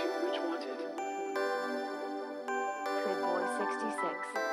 too much wanted. Good boy 66.